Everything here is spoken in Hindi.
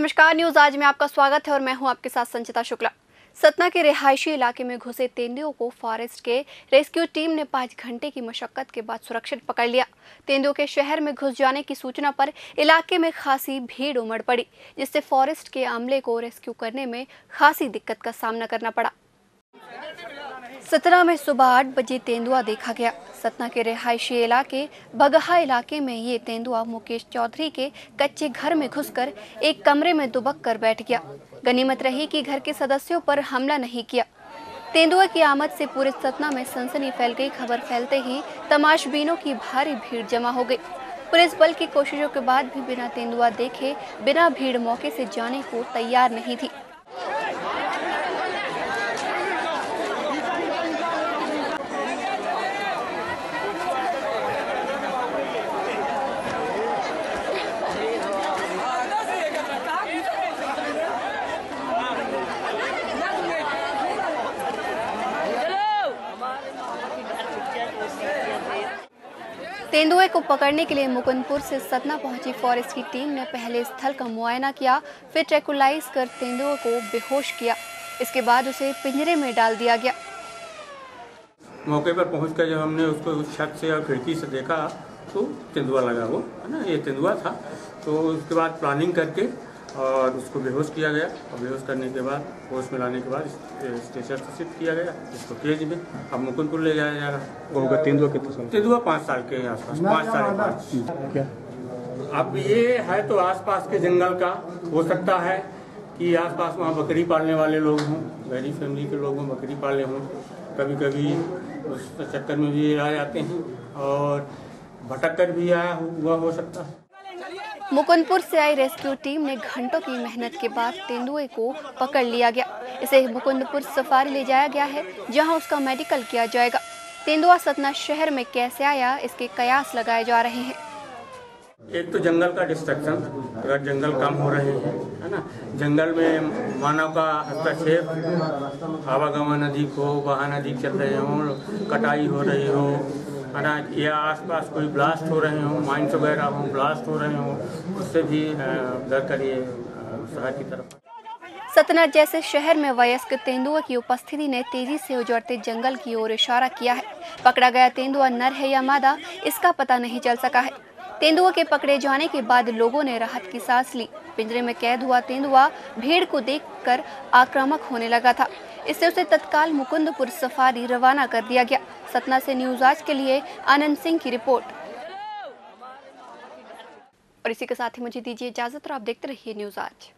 नमस्कार, न्यूज़ आज में आपका स्वागत है और मैं हूँ आपके साथ संचिता शुक्ला। सतना के रिहायशी इलाके में घुसे तेंदुओं को फॉरेस्ट के रेस्क्यू टीम ने पाँच घंटे की मशक्कत के बाद सुरक्षित पकड़ लिया। तेंदुओं के शहर में घुस जाने की सूचना पर इलाके में खासी भीड़ उमड़ पड़ी, जिससे फॉरेस्ट के अमले को रेस्क्यू करने में खासी दिक्कत का सामना करना पड़ा। सतना में सुबह आठ बजे तेंदुआ देखा गया। सतना के रिहायशी इलाके, बगहा इलाके में ये तेंदुआ मुकेश चौधरी के कच्चे घर में घुसकर एक कमरे में दुबक कर बैठ गया। गनीमत रही कि घर के सदस्यों पर हमला नहीं किया। तेंदुआ की आमद से पूरे सतना में सनसनी फैल गई। खबर फैलते ही तमाशबीनों की भारी भीड़ जमा हो गई। पुलिस बल की कोशिशों के बाद भी बिना तेंदुआ देखे, बिना भीड़ मौके से जाने को तैयार नहीं थी। तेंदुए को पकड़ने के लिए मुकुंदपुर से सतना पहुँची फॉरेस्ट की टीम ने पहले स्थल का मुआयना किया, फिर ट्रेकुलाइज कर तेंदुए को बेहोश किया। इसके बाद उसे पिंजरे में डाल दिया गया। मौके पर पहुँच जब हमने उसको उस छत से और खिड़की से देखा तो तेंदुआ लगा वो, है ना? ये तेंदुआ था। तो उसके बाद प्लानिंग करके और उसको बेहोश किया गया और बेहोश करने के बाद होश में लाने के बाद स्टेशन से शिफ्ट किया गया इसको केज में अब मुकुंदपुर ले जाया जा रहा होगा तेंदुआ कितने साल? तेंदुआ पाँच साल के आसपास पाँच साढ़े पाँच। क्या? अब ये है तो आसपास के जंगल का हो सकता है कि आसपास वहाँ बकरी पालने वाले लोग हों गरीब फैमिली के लोग हों बकरी पाले हों। कभी कभी उस चक्कर में भी आ जाते हैं और भटक कर भी आया हुआ हो सकता है। मुकुंदपुर से आई रेस्क्यू टीम ने घंटों की मेहनत के बाद तेंदुए को पकड़ लिया गया। इसे मुकुंदपुर सफारी ले जाया गया है, जहाँ उसका मेडिकल किया जाएगा। तेंदुआ सतना शहर में कैसे आया, इसके कयास लगाए जा रहे हैं। एक तो जंगल का डिस्ट्रक्शन, अगर जंगल कम हो रहे हैं, है ना? जंगल में मानव का हस्तक्षेप, आवागमन अधिक हो, वाहन अधिक चल रहे हों, कटाई हो रही हो ना या आसपास कोई ब्लास्ट हो रहे हों माइंस वगैरह हों ब्लास्ट हो रहे हों, उससे भी डर करिए शहर की तरफ़। सतना जैसे शहर में वयस्क तेंदुआ की उपस्थिति ने तेज़ी से उजड़ते जंगल की ओर इशारा किया है। पकड़ा गया तेंदुआ नर है या मादा, इसका पता नहीं चल सका है। तेंदुआ के पकड़े जाने के बाद लोगों ने राहत की सांस ली। पिंजरे में कैद हुआ तेंदुआ, भीड़ को देखकर आक्रामक होने लगा था। इससे उसे तत्काल मुकुंदपुर सफारी रवाना कर दिया गया। सतना से न्यूज़ आज के लिए आनंद सिंह की रिपोर्ट। और इसी के साथ ही मुझे दीजिए इजाज़त और आप देखते रहिए न्यूज़ आज।